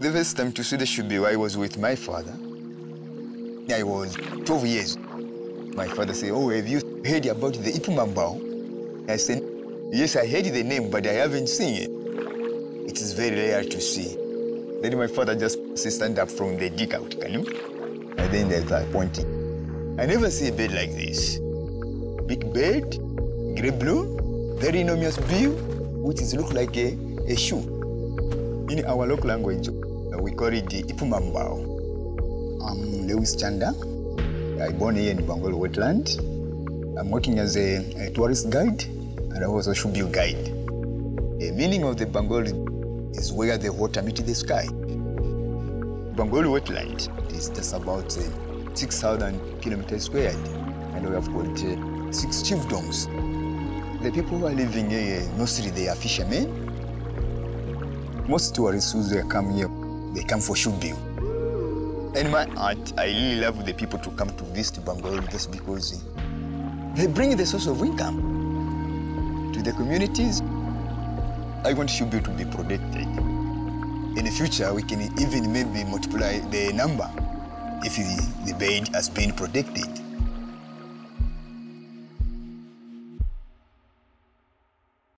The first time to see the Shoebill, I was with my father. I was 12 years. My father said, Oh, have you heard about the Ipumambao? I said, Yes, I heard the name, but I haven't seen it. It is very rare to see. Then my father just said, Stand up from the dig out? And then there's that pointing. I never see a bird like this. Big bird, grey blue, very enormous bill, which is look like a, a shoe. In our local language, we call it the Ipumambao. I'm Lewis Chanda. I born here in Bangweulu wetland. I'm working as a, a tourist guide and also Shoebill guide. The meaning of the Bangweulu is where the water meets the sky. Bangweulu wetland is just about uh, 6,000 kilometers squared, and we have got uh, six chiefdoms. The people who are living here, mostly they are fishermen. Most tourists who come here, they come for Shoebill. In my heart, I really love the people to come to visit Bangweulu just because they bring the source of income to the communities. I want Shoebill to be protected. In the future, we can even maybe multiply the number if the, the bird has been protected.